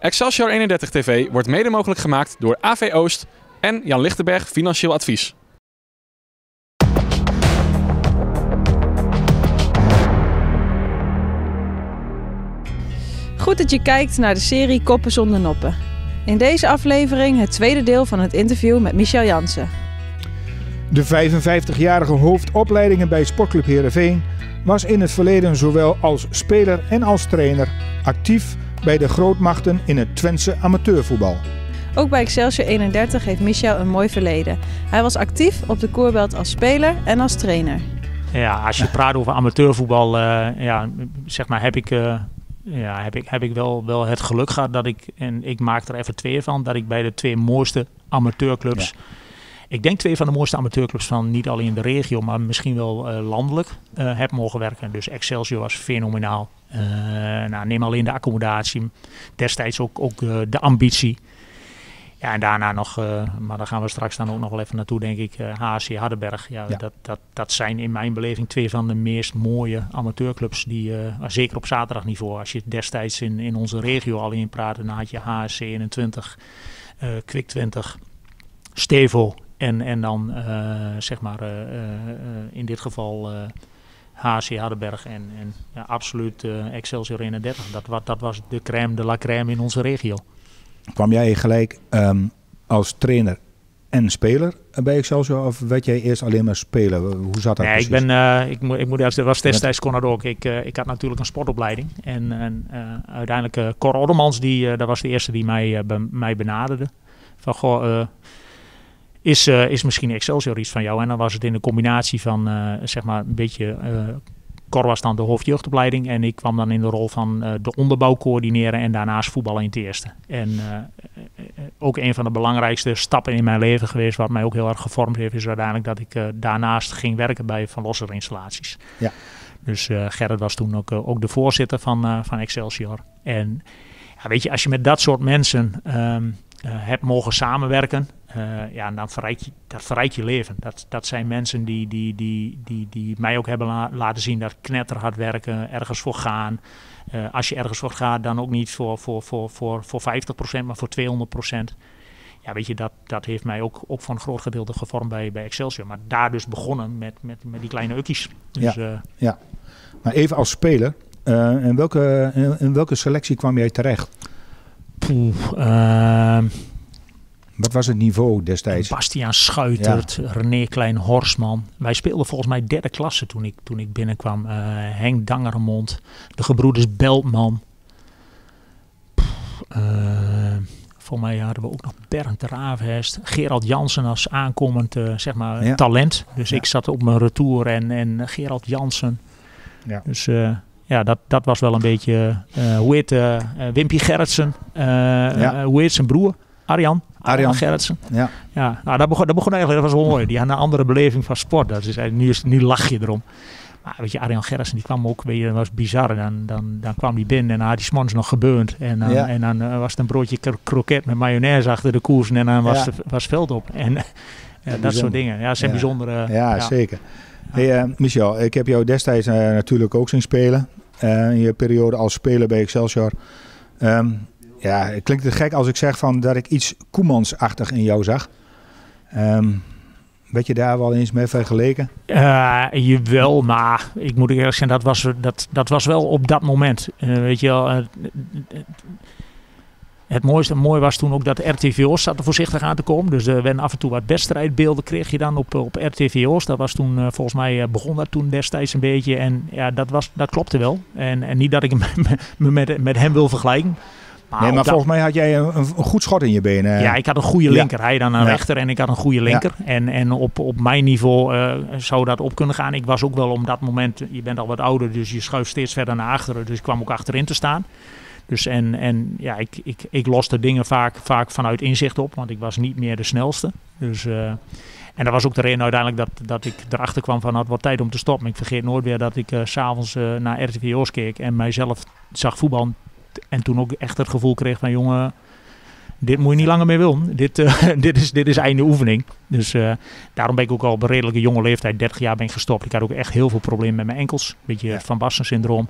Excelsior 31 TV wordt mede mogelijk gemaakt door AV Oost en Jan Lichtenberg Financieel Advies. Goed dat je kijkt naar de serie Koppen zonder noppen. In deze aflevering het tweede deel van het interview met Michel Jansen. De 55-jarige hoofdopleidingen bij Sportclub Heerenveen was in het verleden zowel als speler en als trainer actief bij de grootmachten in het Twentse amateurvoetbal. Ook bij Excelsior 31 heeft Michel een mooi verleden. Hij was actief op de Koerbelt als speler en als trainer. Ja, als je praat over amateurvoetbal, uh, ja, zeg maar, heb ik, uh, ja, heb ik, heb ik wel, wel het geluk gehad dat ik, en ik maak er even twee van, dat ik bij de twee mooiste amateurclubs, ja. Ik denk twee van de mooiste amateurclubs van niet alleen in de regio, maar misschien wel uh, landelijk, heb mogen werken. Dus Excelsior was fenomenaal. nou, neem alleen de accommodatie, destijds ook, ook de ambitie. Ja, en daarna nog, uh, maar daar gaan we straks dan ook nog wel even naartoe, denk ik, uh, HC Hardenberg. Ja, ja, Dat, dat, dat zijn in mijn beleving twee van de meest mooie amateurclubs, die, uh, zeker op zaterdagniveau. Als je destijds in, in onze regio al in praatte, dan had je HSC 21, Kwik 20, Stevo en, en dan zeg maar in dit geval HC Hardenberg en, en ja, absoluut Excelsior 31. Dat, dat was de crème de la crème in onze regio kwam jij gelijk um, als trainer en speler bij Excelsior? Of werd jij eerst alleen maar speler? Hoe zat dat nee, precies? ik ben, uh, ik, moet, ik moet, dat was destijds kon dat ook. Ik, uh, ik had natuurlijk een sportopleiding. En, en uh, uiteindelijk Cor Oddermans, die, dat was de eerste die mij, mij benaderde. Van, goh, is, is misschien Excelsior iets van jou? En dan was het in de combinatie van, zeg maar, een beetje Cor was dan de hoofdjeugdopleiding en ik kwam dan in de rol van de onderbouw coördineren en daarnaast voetballen in het eerste. En ook een van de belangrijkste stappen in mijn leven geweest, wat mij ook heel erg gevormd heeft, is uiteindelijk dat ik daarnaast ging werken bij Van Losser Installaties. Ja. Dus Gerrit was toen ook, ook de voorzitter van, van Excelsior. En ja, weet je, als je met dat soort mensen um, hebt mogen samenwerken, uh, ja, dan verrijkt je, dat verrijkt je leven. Dat, dat zijn mensen die, die, die, die, die mij ook hebben la laten zien dat knetterhard werken, ergens voor gaan. Uh, als je ergens voor gaat, dan ook niet voor, voor, voor, voor, voor 50%, maar voor 200%. Ja, weet je, dat, dat heeft mij ook, ook voor een groot gedeelte gevormd bij, bij Excelsior. Maar daar dus begonnen met, met, met die kleine ukkies. Dus, ja, uh, ja, maar even als speler, in, welke, in, in, welke selectie kwam jij terecht? Poeh, ehm, wat was het niveau destijds? Bastiaan Schuitert, ja. René Klein-Horsman. Wij speelden volgens mij derde klasse toen ik, toen ik binnenkwam. Uh, Henk Dangermond, de gebroeders Beltman. Uh, volgens mij hadden we ook nog Bernd Raafhest. Gerald Jansen als aankomend uh, zeg maar, ja. talent. Dus ja. ik zat op mijn retour en, en Gerald Jansen. Ja. Dus ja, dat, dat was wel een beetje... hoe heet Wimpy Gerritsen? hoe heet zijn broer? Arjan. Arjan Gerritsen. Ja. ja nou, dat begon, dat begon eigenlijk, dat was wel mooi. Die had een andere beleving van sport. Dat is, nu, is, nu lach je erom. Maar weet je, Arjan Gerritsen, die kwam ook, weet je, dat was bizar. Dan, dan, dan kwam hij binnen en dan had hij s'morgens nog gebeurd. En dan, Ja. en dan uh, was het een broodje kro- kroket met mayonaise achter de koers. En dan was, Ja. was veld op. En ja, dat soort dingen. Ja, dat zijn Ja. bijzondere... Ja, zeker. Eh, Michel, ik heb jou destijds eh, natuurlijk ook zien spelen. eh, in je periode als speler bij Excelsior. Ehm, ja, het klinkt te gek als ik zeg van dat ik iets Koemansachtig in jou zag. Ehm werd je daar wel eens mee vergeleken? Uh, jawel, maar ik moet eerlijk zijn, dat was, dat, dat was wel op dat moment. Weet je wel, het mooiste mooi was toen ook dat RTVO's zat er voorzichtig aan te komen. Dus er werden af en toe wat wedstrijdbeelden kreeg je dan op, op RTVO's. Dat was toen, uh, volgens mij begon dat toen destijds een beetje. En ja, dat, was, dat klopte wel. En, en niet dat ik me met, met hem wil vergelijken. Maar nee, maar volgens mij had jij een, een, goed schot in je benen. Ja, ik had een goede linker. Ja. Hij dan een ja. rechter en ik had een goede linker. Ja. En, en op, op mijn niveau uh, zou dat op kunnen gaan. Ik was ook wel om dat moment, je bent al wat ouder, dus je schuift steeds verder naar achteren. Dus ik kwam ook achterin te staan. Dus en, en ja, ik, ik, ik loste dingen vaak, vaak vanuit inzicht op, want ik was niet meer de snelste. Dus, uh, en dat was ook de reden uiteindelijk dat, dat ik erachter kwam van, het wordt tijd om te stoppen. Ik vergeet nooit weer dat ik uh, s'avonds uh, naar RTVO's keek en mijzelf zag voetbal. En toen ook echt het gevoel kreeg van, jongen, dit moet je niet langer meer willen. Dit, uh, dit, is, dit is einde oefening. Dus uh, daarom ben ik ook al op een redelijke jonge leeftijd, 30 jaar ben ik gestopt. Ik had ook echt heel veel problemen met mijn enkels. Een beetje ja. Van Basten syndroom.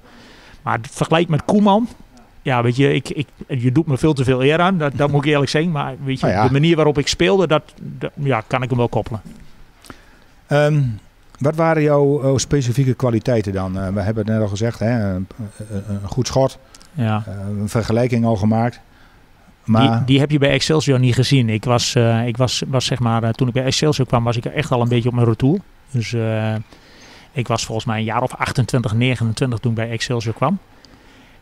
Maar vergelijk met Koeman, ja, weet je, ik, ik, je doet me veel te veel eer aan. Dat, dat moet ik eerlijk zeggen. Maar weet je, Nou ja. de manier waarop ik speelde, dat, dat ja, kan ik hem wel koppelen. Ehm, wat waren jouw, jouw specifieke kwaliteiten dan? Eh, we hebben het net al gezegd, hè? Een, goed schot, Ja. eh, een vergelijking al gemaakt. Maar Die, die heb je bij Excelsior niet gezien. Ik was, eh, ik was, was zeg maar, eh, toen ik bij Excelsior kwam, was ik echt al een beetje op mijn retour. Dus eh, ik was volgens mij een jaar of 28, 29 toen ik bij Excelsior kwam.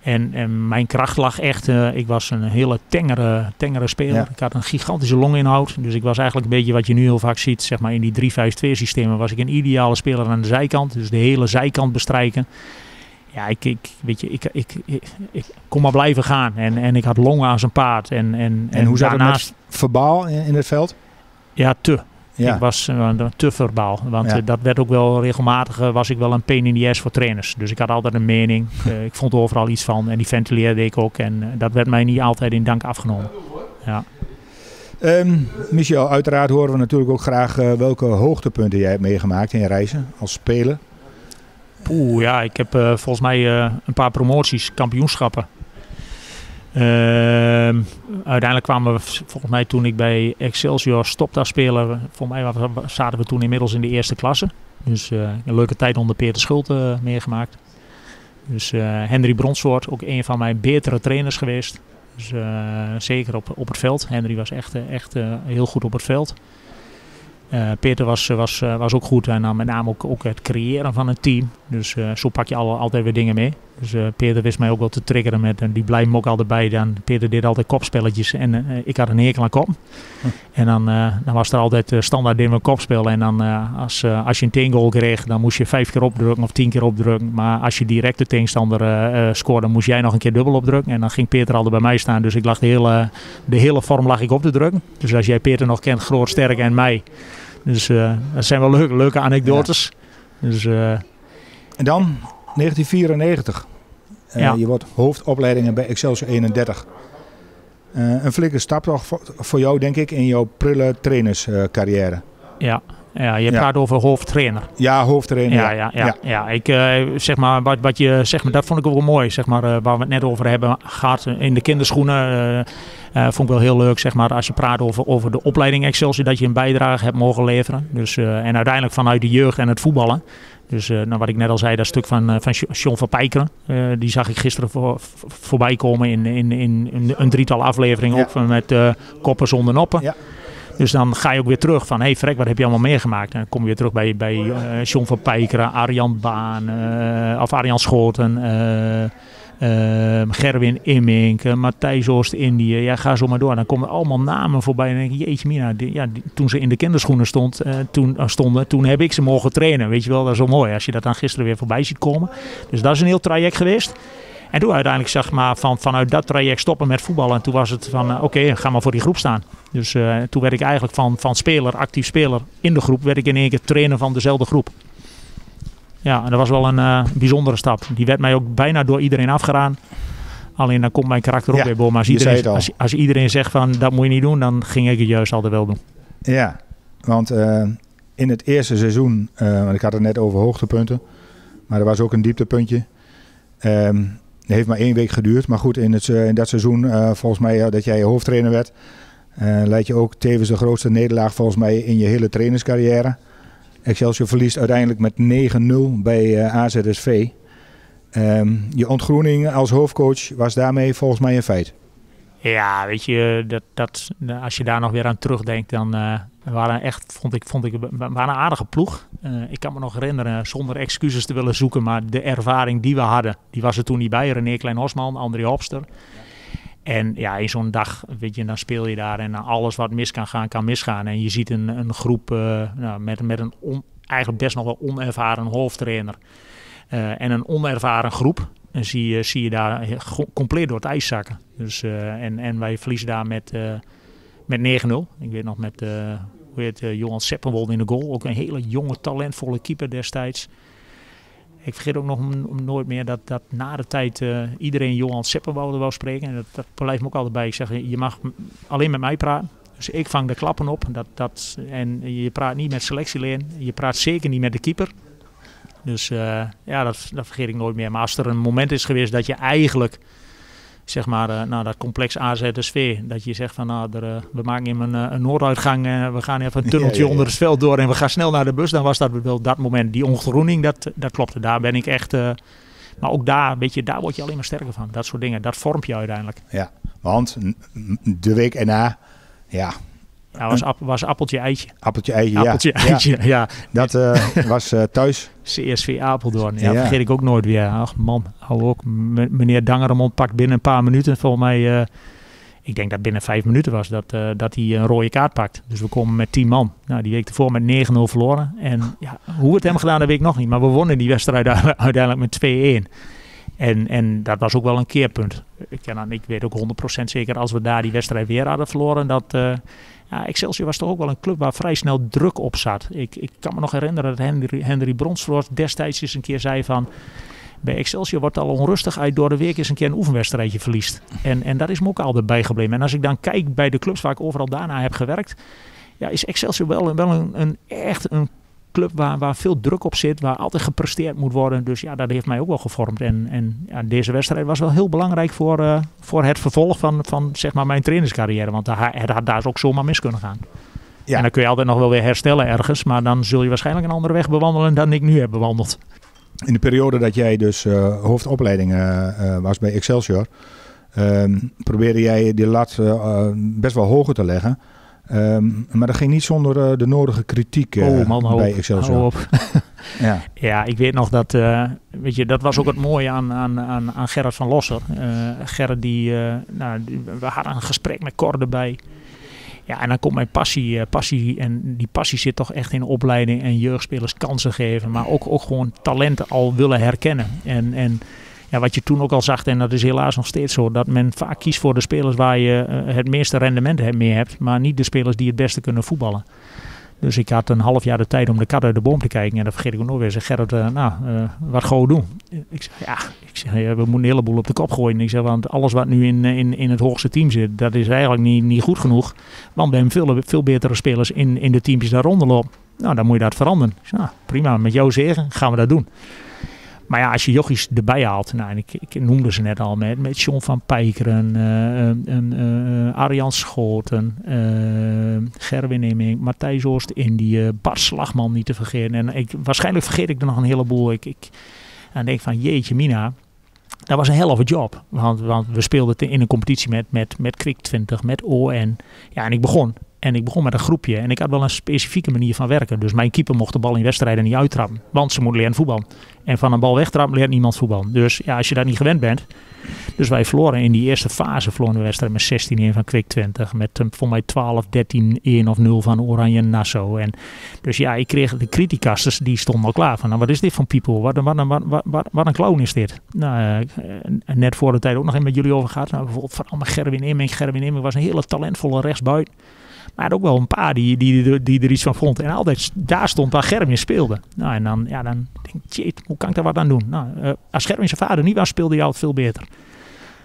En, en mijn kracht lag echt, eh, ik was een hele tengere, tengere speler. Ja. Ik had een gigantische longinhoud. Dus ik was eigenlijk een beetje wat je nu heel vaak ziet, zeg maar in die 3-5-2 systemen, was ik een ideale speler aan de zijkant. Dus de hele zijkant bestrijken. Ja, ik, ik, weet je, ik, ik, ik, ik kon maar blijven gaan. En, en ik had longen aan zijn paard. En, en, en hoe zat het daarnaast, met verbaal in, in het veld? Ja, te. Ja. Ik was eh, te verbaal. Want Ja. eh, dat werd ook wel regelmatig, eh, was ik wel een pain in the ass voor trainers. Dus ik had altijd een mening. Ik vond overal iets van. En die ventileerde ik ook. En dat werd mij niet altijd in dank afgenomen. Ja. Ehm, Michel, uiteraard horen we natuurlijk ook graag welke hoogtepunten jij hebt meegemaakt in je reizen als speler. Oeh, ja, ik heb volgens mij een paar promoties, kampioenschappen. Ehm, uiteindelijk kwamen we, volgens mij toen ik bij Excelsior stopte als speler, volgens mij zaten we toen inmiddels in de eerste klasse. Dus eh, een leuke tijd onder Peter Schulte eh, meegemaakt. Dus eh, Henry Bronswoord, ook een van mijn betere trainers geweest. Dus zeker op, op het veld. Henry was echt, echt heel goed op het veld. Eh, Peter was, was, eh, was ook goed en dan met name ook, ook het creëren van een team. Dus eh, zo pak je al, altijd weer dingen mee. Dus eh, Peter wist mij ook wel te triggeren met, en die blijft me ook altijd bij. Dan, Peter deed altijd kopspelletjes en eh, ik had een hekel aan kop. Hm. En dan, eh, dan was er altijd eh, standaard in een kopspel. En dan eh, als, eh, als je een teamgoal kreeg, dan moest je vijf keer opdrukken of tien keer opdrukken. Maar als je direct de tegenstander eh, eh, scoorde, moest jij nog een keer dubbel opdrukken. En dan ging Peter altijd bij mij staan. Dus ik lag de hele, de hele vorm lag ik op te drukken. Dus als jij Peter nog kent, groot, sterk en mij. Dus eh, dat zijn wel leuke, leuke anekdotes. Dus eh, En dan 1994. Eh, Ja. Je wordt hoofdopleidingen bij Excelsior 31. Eh, een flinke stap toch voor, voor jou, denk ik, in jouw prille trainerscarrière. ja. Ja, je Ja. praat over hoofdtrainer. ja, hoofdtrainer. Ja, ja, ja, ja. Ik, eh, zeg maar, wat, wat je, zeg maar, dat vond ik ook wel mooi. Zeg maar, eh, waar we het net over hebben gehad in de kinderschoenen. eh, eh, vond ik wel heel leuk, zeg maar, als je praat over, over de opleiding Excelsior, dat je een bijdrage hebt mogen leveren. Dus, eh, en uiteindelijk vanuit de jeugd en het voetballen. Dus eh, nou, wat ik net al zei, dat stuk van, eh, van John van Pijkeren. eh, die zag ik gisteren voor, voorbij komen in, in, in, in een drietal afleveringen. Ja. Ook met eh, koppen zonder noppen. Ja. Dus dan ga je ook weer terug van, hé hey Frek, wat heb je allemaal meegemaakt? En dan kom je weer terug bij, bij eh, John van Pijkeren, Arjan Baan, eh, of Arjan Schoten, eh, Gerwin Immink, Matthijs Oost-Indië. Ja, ga zo maar door. Dan komen allemaal namen voorbij en dan denk je, jeetje mina, ja, toen ze in de kinderschoenen stond, toen, stonden, toen heb ik ze mogen trainen. Weet je wel, dat is zo mooi als je dat dan gisteren weer voorbij ziet komen. Dus dat is een heel traject geweest. En toen uiteindelijk zeg maar van, vanuit dat traject stoppen met voetballen. En toen was het van eh, oké, ga maar voor die groep staan. Dus eh, toen werd ik eigenlijk van, van speler, actief speler in de groep, werd ik in één keer trainer van dezelfde groep. Ja, en dat was wel een eh, bijzondere stap. Die werd mij ook bijna door iedereen afgedaan. Alleen dan komt mijn karakter ook Ja, weer boven. Maar als iedereen, als, als iedereen zegt van dat moet je niet doen, dan ging ik het juist altijd wel doen. Ja, want in het eerste seizoen, want ik had het net over hoogtepunten, maar er was ook een dieptepuntje. Ehm het heeft maar één week geduurd, maar goed, in, het, in dat seizoen, eh, volgens mij eh, dat jij hoofdtrainer werd, eh leid je ook tevens de grootste nederlaag volgens mij in je hele trainerscarrière. Excelsior verliest uiteindelijk met 9-0 bij AZSV. Ehm, je ontgroening als hoofdcoach was daarmee volgens mij een feit. Ja, weet je, dat, dat, als je daar nog weer aan terugdenkt, dan we waren echt, vond ik, vond ik, waren een aardige ploeg. Eh, ik kan me nog herinneren, zonder excuses te willen zoeken, maar de ervaring die we hadden, die was er toen niet bij. René Klein-Hosman, André Hopster. En ja, in zo'n dag, weet je, dan speel je daar en alles wat mis kan gaan, kan misgaan. En je ziet een, een groep eh, nou, met, met een eigenlijk best nog wel onervaren hoofdtrainer eh, en een onervaren groep. En zie je, zie je daar compleet door het ijs zakken. Dus, en, en wij verliezen daar met, met 9-0. Ik weet nog met uh, Johan Seppenwold in de goal. Ook een hele jonge, talentvolle keeper destijds. Ik vergeet ook nog nooit meer dat, dat na de tijd uh, iedereen Johan Seppenwoude wou spreken. En dat, dat blijft me ook altijd bij. Ik zeg, je mag alleen met mij praten. Dus ik vang de klappen op. Dat, dat, en je praat niet met selectieleen. Je praat zeker niet met de keeper. Dus uh, ja, dat, dat, vergeet ik nooit meer. Maar als er een moment is geweest dat je eigenlijk zeg maar, uh, nou, dat complex aanzetten sfeer. Dat je zegt van, nou, er, uh, we maken even een, een noorduitgang en we gaan even een tunneltje ja, ja, onder het veld door en we gaan snel naar de bus. Dan was dat wel dat moment. Die ongroening, dat, dat klopte. Daar ben ik echt... Maar ook daar, weet je, daar word je alleen maar sterker van. Dat soort dingen, dat vormt je uiteindelijk. Ja, want de week erna, ja, ja, was, app, was appeltje eitje. Appeltje eitje, appeltje, ja. eitje, ja. ja. Dat uh, was uh, thuis. CSV Apeldoorn. Ja, ja, vergeet ik ook nooit weer. Ach man, hou ook. Meneer Dangeremond pakt binnen een paar minuten. Volgens mij, uh, ik denk dat binnen vijf minuten was dat, dat hij een rode kaart pakt. Dus we komen met tien man. Nou, die week ervoor met 9-0 verloren. En ja, hoe we het hebben gedaan, dat weet ik nog niet. Maar we wonnen die wedstrijd uiteindelijk met 2-1. En, en dat was ook wel een keerpunt. Ik, ja, ik weet ook 100% zeker als we daar die wedstrijd weer hadden verloren, dat, uh, ja, Excelsior was toch ook wel een club waar vrij snel druk op zat. Ik, ik kan me nog herinneren dat Henry, Henry Bronsvoort destijds eens een keer zei van... Bij Excelsior wordt al onrustig uit door de week eens een keer een oefenwedstrijdje verliest. En, en dat is me ook altijd bijgebleven. En als ik dan kijk bij de clubs waar ik overal daarna heb gewerkt... Ja, is Excelsior wel, wel een, een echt een club waar, waar veel druk op zit, waar altijd gepresteerd moet worden. Dus ja, dat heeft mij ook wel gevormd. En, en ja, deze wedstrijd was wel heel belangrijk voor, uh, voor het vervolg van, van zeg maar mijn trainerscarrière. Want het had daar ook zomaar mis kunnen gaan. Ja. En dan kun je altijd nog wel weer herstellen ergens, maar dan zul je waarschijnlijk een andere weg bewandelen dan ik nu heb bewandeld. In de periode dat jij dus uh, hoofdopleiding uh, was bij Excelsior, probeerde jij die lat best wel hoger te leggen. Um, maar dat ging niet zonder uh, de nodige kritiek uh, oh, man, bij Excelsior. Op. ja. ja, ik weet nog dat, uh, weet je, dat was ook het mooie aan, aan, aan, aan Gerrit van Losser. Gerrit, die, nou, die, we hadden een gesprek met Cor erbij. Ja, en dan komt mijn passie, passie. En die passie zit toch echt in opleiding en jeugdspelers kansen geven. Maar ook, ook gewoon talenten al willen herkennen. En, en ja, wat je toen ook al zag, en dat is helaas nog steeds zo, dat men vaak kiest voor de spelers waar je uh, het meeste rendement mee hebt, maar niet de spelers die het beste kunnen voetballen. Dus ik had een half jaar de tijd om de kat uit de boom te kijken. En dat vergeet ik ook nooit weer. Zeg Gerrit, uh, nou, uh, wat gaan we doen? Ik zeg, ja, ik zeg, we moeten een heleboel op de kop gooien. Ik zeg, want alles wat nu in, in, in het hoogste team zit, dat is eigenlijk niet, niet goed genoeg. Want we hebben veel, betere spelers in, in de teampjes daar rondlopen. Nou, dan moet je dat veranderen. Ik nou, prima, met jou zeggen gaan we dat doen. Maar ja, als je jochies erbij haalt, nou, ik, ik noemde ze net al, met, met John van Pijkeren, uh, uh, Arjan Schoten, uh, Gerwin Emming, Matthijs Oost-Indië, Bart Slagman niet te vergeten. En ik, waarschijnlijk vergeet ik er nog een heleboel. Ik, ik en denk van, jeetje mina, dat was een helft job. Want, want we speelden in een competitie met, met, met Kwik 20, met ON. Ja, en ik begon. En ik begon met een groepje. En ik had wel een specifieke manier van werken. Dus mijn keeper mocht de bal in wedstrijden niet uittrappen. Want ze moet leren voetbal. En van een bal wegtrappen leert niemand voetbal. Dus ja, als je dat niet gewend bent. Dus wij verloren in die eerste fase verloren de wedstrijd met 16-1 van Kwik 20. Met um, voor mij 12, 13, 1 of 0 van Oranje Nassau. En dus ja, ik kreeg de criticasters, die stonden al klaar van. Nou, wat is dit van people? Wat, wat, wat, wat, wat, een clown is dit? Nou, uh, net voor de tijd ook nog even met jullie over gehad. Nou, bijvoorbeeld van allemaal Gerwin Imming. Gerwin Imming was een hele talentvolle rechtsbuiten. Maar ook wel een paar die, die, die er iets van vond. En altijd daar stond waar Gerwin speelde. Nou, en dan, ja, dan denk ik, shit, hoe kan ik daar wat aan doen? Nou, uh, als Gerwin zijn vader niet was, speelde hij altijd veel beter.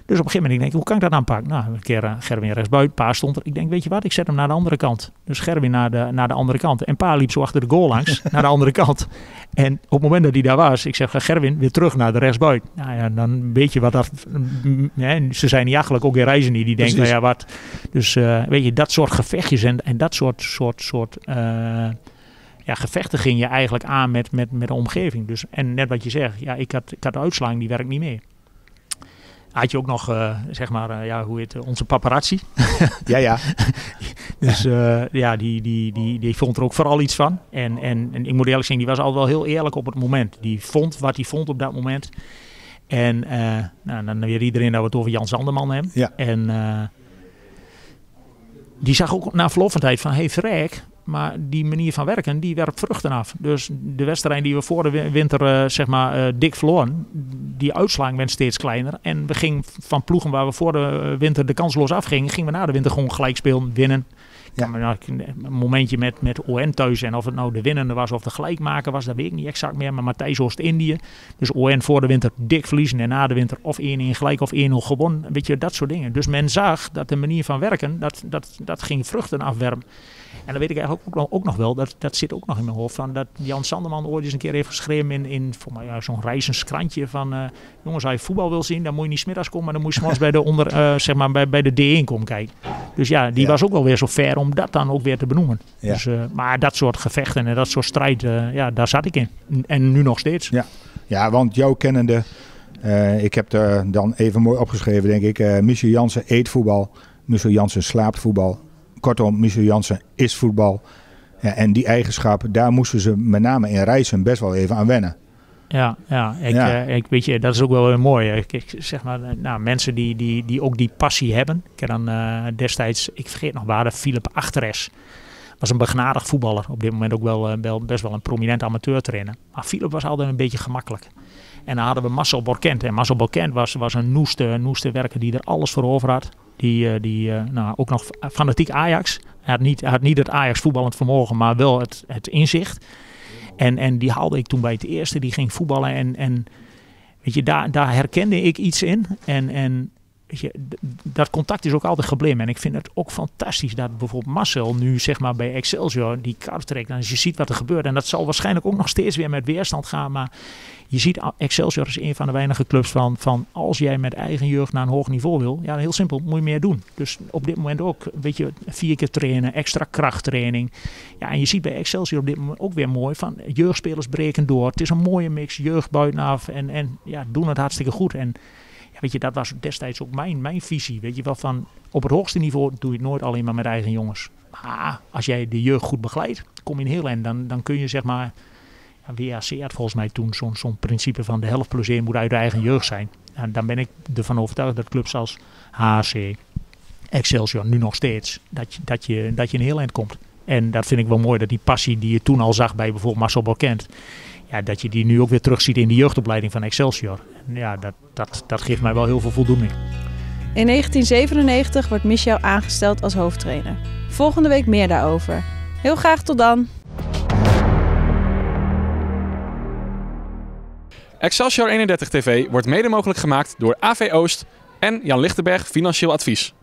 Dus op een gegeven moment denk ik, hoe kan ik dat aanpakken? Nou, een keer uh, Gerwin rechtsbuiten, Pa stond er. Ik denk, weet je wat, ik zet hem naar de andere kant. Dus Gerwin naar de, naar de andere kant. En Pa liep zo achter de goal langs, naar de andere kant. En op het moment dat hij daar was, ik zeg, ga Gerwin weer terug naar de rechtsbuiten. Nou ja, dan weet je wat dat... Ja, ze zijn niet eigenlijk ook in reizen niet. Die denken, nou ja, wat... Dus uh, weet je, dat soort gevechtjes en, en dat soort... soort, soort uh, ja, gevechten ging je eigenlijk aan met, met, met de omgeving. Dus, en net wat je zegt, ja, ik had, ik had de uitslag, die werkt niet mee had je ook nog, uh, zeg maar, uh, ja, hoe heet onze paparazzi. ja, ja. dus uh, ja, die, die, die, die vond er ook vooral iets van. En, en, en ik moet eerlijk zeggen, die was altijd wel heel eerlijk op het moment. Die vond wat hij vond op dat moment. En nou, dan weer iedereen dat we het over Jan Zanderman hebben. Ja. En die zag ook na verloop van tijd van, hey Frek, maar die manier van werken, die werpt vruchten af. Dus de wedstrijd die we voor de winter uh, zeg maar uh, dik verloren, die uitslag werd steeds kleiner. En we gingen van ploegen waar we voor de winter de kansloos afgingen, gingen we na de winter gewoon gelijk spelen, winnen. Ja. Nou, een momentje met, met ON thuis en of het nou de winnende was of de gelijkmaker was, dat weet ik niet exact meer. Maar Matthijs Oost-Indië, dus ON voor de winter dik verliezen en na de winter of 1-1 gelijk of 1-0 gewonnen. Weet je, dat soort dingen. Dus men zag dat de manier van werken, dat, dat, dat ging vruchten afwerpen. En dan weet ik eigenlijk ook nog, ook nog wel, dat, dat zit ook nog in mijn hoofd, van dat Jan Sanderman ooit eens een keer heeft geschreven in, in voor mij, ja, zo'n reizend krantje van, eh, jongens, als je voetbal wil zien, dan moet je niet smiddags komen, maar dan moet je s'morgens bij de onder, eh, zeg maar, bij, bij de D1 komen kijken. Dus ja, die Ja. was ook wel weer zo ver om dat dan ook weer te benoemen. Ja. Dus, eh, maar dat soort gevechten en dat soort strijd, ja, daar zat ik in. En nu nog steeds. Ja. Ja, want jouw kennende, eh, ik heb er dan even mooi opgeschreven, denk ik. eh Michel Jansen eet voetbal, Michel Jansen slaapt voetbal. Kortom, Michel Jansen is voetbal. Ja, en die eigenschap, daar moesten ze met name in Rijssen best wel even aan wennen. Ja, ja, ik, Ja. eh, ik weet je, dat is ook wel weer mooi. Ik, ik zeg maar, eh, nou, mensen die, die, die ook die passie hebben. Ik heb dan eh, destijds, ik vergeet nog waar, de Philip Achteres. Was een begnadigd voetballer. Op dit moment ook wel, wel best wel een prominent amateurtrainer. Maar Philip was altijd een beetje gemakkelijk. En dan hadden we Marcel Borkent. En Marcel Borkent was, was een noeste, noeste werker die er alles voor over had. Die, eh, die eh, nou, ook nog fanatiek Ajax. Hij had niet, had niet het Ajax voetballend vermogen, maar wel het, het inzicht. En, en die haalde ik toen bij het eerste. Die ging voetballen en, en weet je, daar, daar herkende ik iets in. En, en dat contact is ook altijd gebleven. En ik vind het ook fantastisch dat bijvoorbeeld Marcel nu zeg maar bij Excelsior die kaart trekt. En je ziet wat er gebeurt. En dat zal waarschijnlijk ook nog steeds weer met weerstand gaan. Maar je ziet Excelsior is een van de weinige clubs van, van als jij met eigen jeugd naar een hoog niveau wil. Ja, heel simpel, moet je meer doen. Dus op dit moment ook, weet je, vier keer trainen, extra krachttraining. Ja, en je ziet bij Excelsior op dit moment ook weer mooi van jeugdspelers breken door. Het is een mooie mix, jeugd buitenaf en, en ja, doen het hartstikke goed. En weet je, dat was destijds ook mijn, mijn visie. Weet je wel, van op het hoogste niveau doe je het nooit alleen maar met eigen jongens. Maar als jij de jeugd goed begeleidt, kom je in heel en dan, dan kun je zeg maar... WAC had volgens mij toen zo'n zo'n principe van de helft plus moet uit de eigen jeugd zijn. En dan ben ik ervan overtuigd dat clubs als HC, Excelsior, nu nog steeds, dat je, dat je, dat je een heel eind komt. En dat vind ik wel mooi, dat die passie die je toen al zag bij bijvoorbeeld Marcel Borkent, ja, dat je die nu ook weer terugziet in de jeugdopleiding van Excelsior. En ja, dat, dat, dat geeft mij wel heel veel voldoening. In 1997 wordt Michel aangesteld als hoofdtrainer. Volgende week meer daarover. Heel graag tot dan! Excelsior 31 TV wordt mede mogelijk gemaakt door AV Oost en Jan Lichtenberg Financieel Advies.